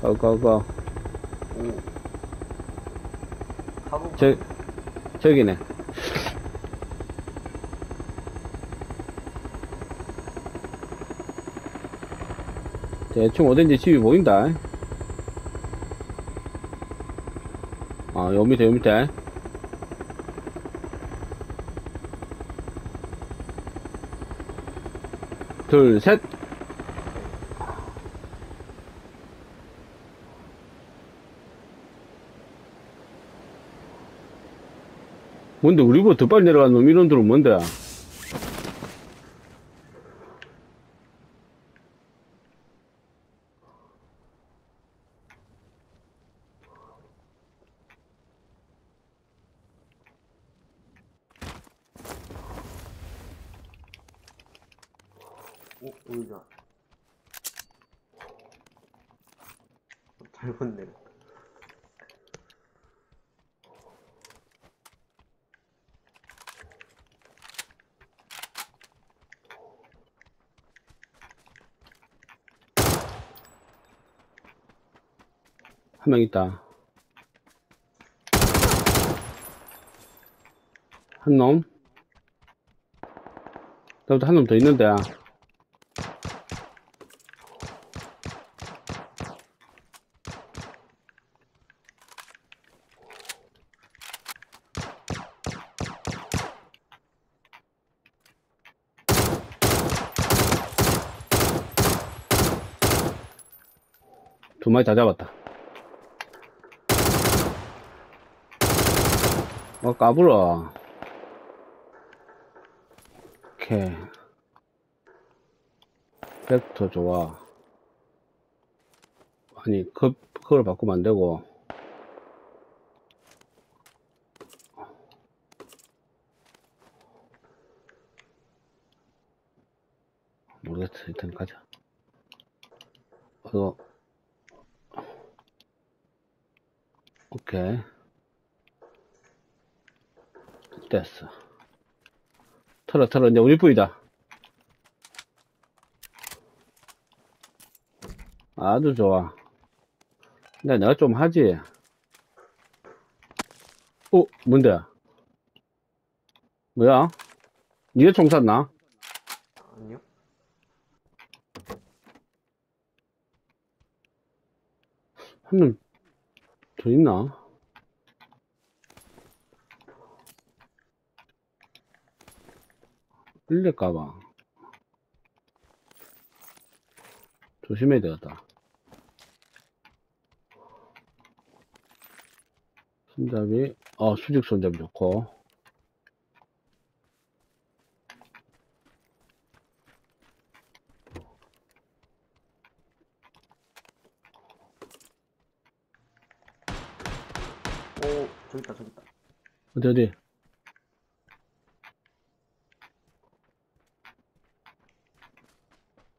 고고고. 오. 가보. 저, 저기네. 대충 어딘지 집이 보인다. 아, 요 밑에, 요 밑에. 둘, 셋. 뭔데, 우리보다 더 빨리 내려간 놈, 이런 들은 뭔데? 오. 어, 잘못 내려. 한 명 있다. 한 놈. 나부터 한놈 더 있는데. 두 마리 다 잡았다. 어, 까불어. 오케이. 벡터 좋아. 아니, 그, 그걸 바꾸면 안 되고. 모르겠어. 일단 가자. 어, 오케이. 됐어. 털어, 털어. 이제 우리 뿌이다. 아주 좋아. 근데 내가 좀 하지. 어, 뭔데? 뭐야? 니가 총 쐈나? 아니요? 한 명 더 있나? 끌릴까봐. 조심해야 되겠다. 손잡이, 어, 수직 손잡이 좋고. 오, 저기 있다, 저기 있다. 어디, 어디?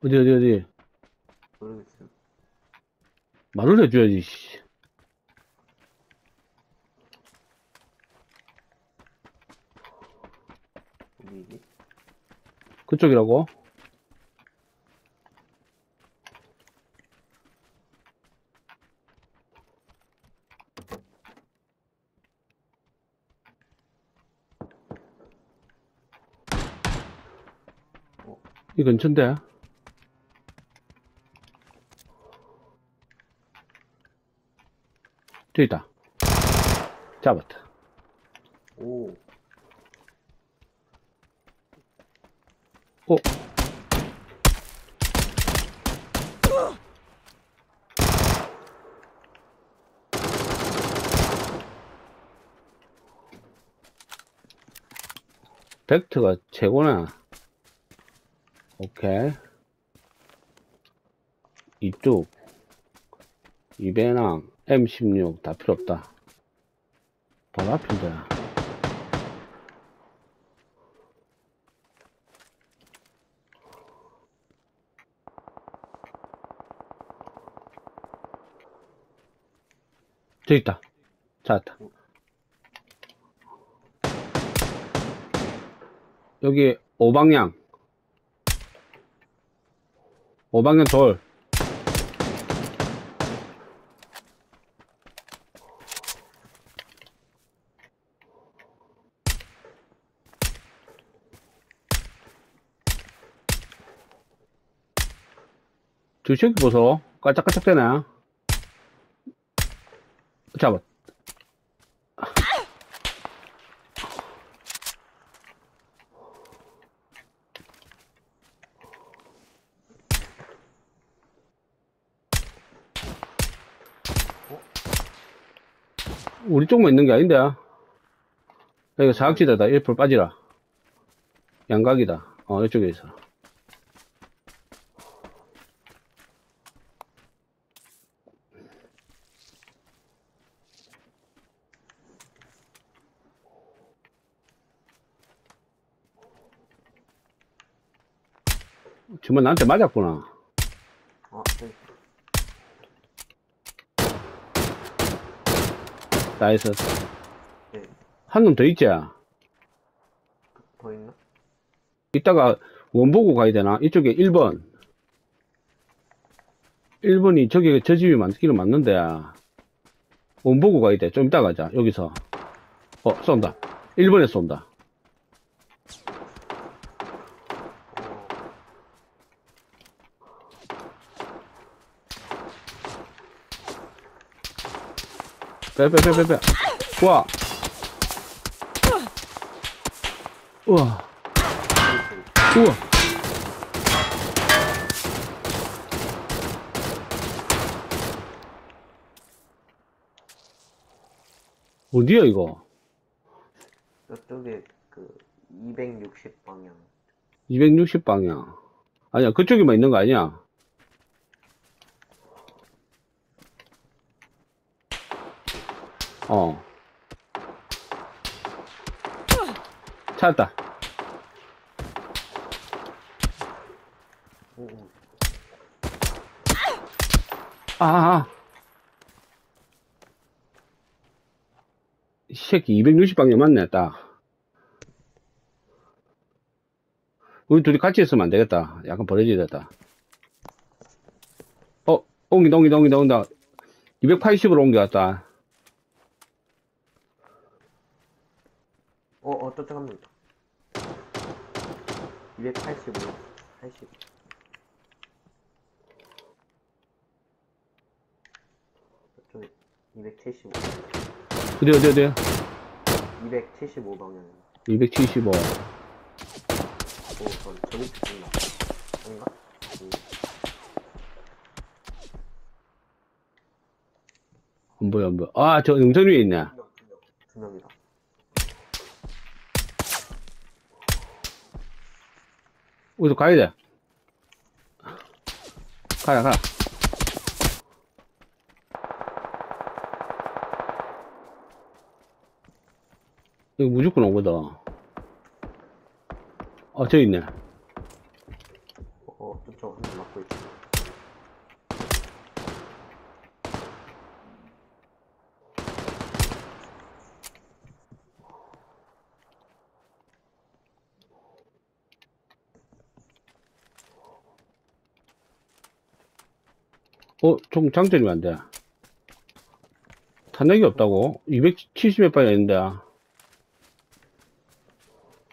어디, 어디, 어디? 모르겠어요. 말을 해줘야지, 씨. 어디지? 그쪽이라고? 어, 이 근처인데? 저기 있다. 잡았다. 오, 어? 벡터가 최고나. 오케이. 이쪽. 이배낭, M16 다 필요 없다. 바로 앞인데. 저기 있다. 찾았다. 여기 오방향. 오방향 돌. 저 새끼 보소. 깔짝깔짝 되네. 잡아. 우리 쪽만 있는 게 아닌데. 여기가 사각지대다. 1% 빠지라. 양각이다. 어, 이쪽에 있어. 정말 나한테 맞았구나. 아, 네. nice. 네. 한놈 더 있지? 더 있나? 이따가 원 보고 가야 되나? 이쪽에 1번. 1번이 저기 저 집이 맞기는 맞는데. 원 보고 가야 돼. 좀 이따 가자. 여기서. 어, 쏜다. 1번에 쏜다. 어, 빼, 빼, 빼, 빼, 빼. 우와. 우와. 우와. 어디야, 이거? 저쪽에 그 260 방향. 260 방향. 아니야, 그쪽에만 있는 거 아니야? 어. 찾았다. 오, 오. 아, 아. 이 새끼 260방향 맞네, 딱. 우리 둘이 같이 있으면 안 되겠다. 약간 버려지겠다. 어, 옮긴다, 옮긴다, 옮긴다, 옮긴다. 280으로 옮겨왔다. 있다. 285, 80. 저쪽에 275, 어디, 어디, 어디? 275 방향. 275. 오, 저, 저기 있나? 아닌가? 음, 안 보여, 안 보여. 아, 저 능선 위에 있네. 두 명이다. 우리도 가야 돼. 가라, 가라. 여기 무조건 오거든. 어, 저기 있네. 어, 어, 저쪽 한명 맞고 있어. 어, 총 장전이 안 돼. 탄약이 없다고? 270몇 발이 있는데.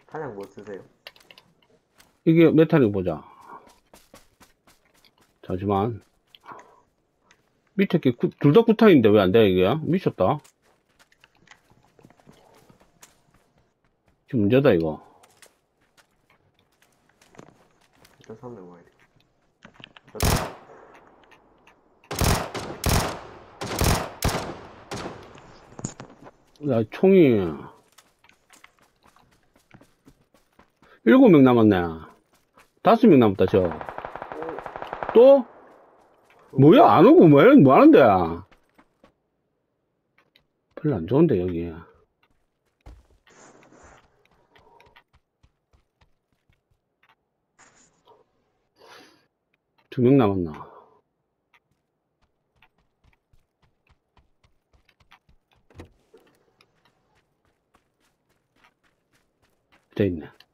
탄약 뭐 쓰세요? 이게 메탈이 보자. 잠시만. 밑에 둘다 구탄인데 왜 안 돼, 이게? 미쳤다. 지금 문제다, 이거. 일단 3명 와야 돼. 저쪽. 야, 총이. 일곱 명 남았네. 다섯 명 남았다, 저. 또? 뭐야, 안 오고 뭐, 뭐 하는데? 별로 안 좋은데, 여기. 두 명 남았나? 돼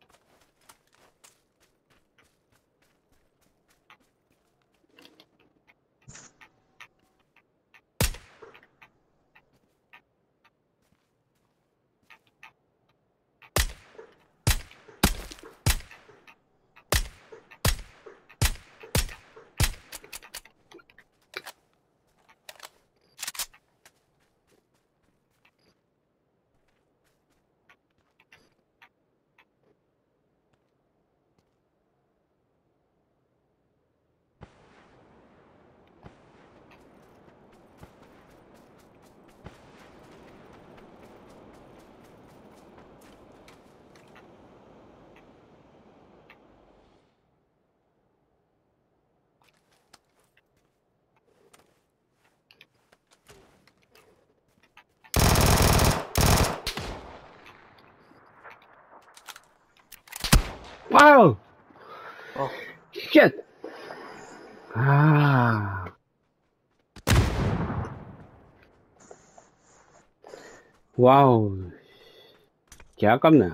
있네. 아우! 어, 쉣! 아. 와우. 개 아깝네.